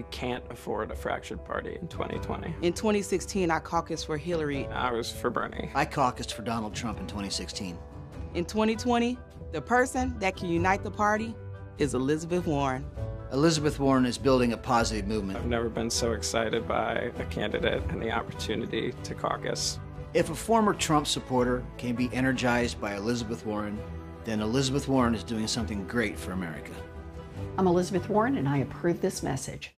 we can't afford a fractured party in 2020. In 2016, I caucused for Hillary. I was for Bernie. I caucused for Donald Trump in 2016. In 2020, the person that can unite the party is Elizabeth Warren. Elizabeth Warren is building a positive movement. I've never been so excited by a candidate and the opportunity to caucus. If a former Trump supporter can be energized by Elizabeth Warren, then Elizabeth Warren is doing something great for America. I'm Elizabeth Warren, and I approve this message.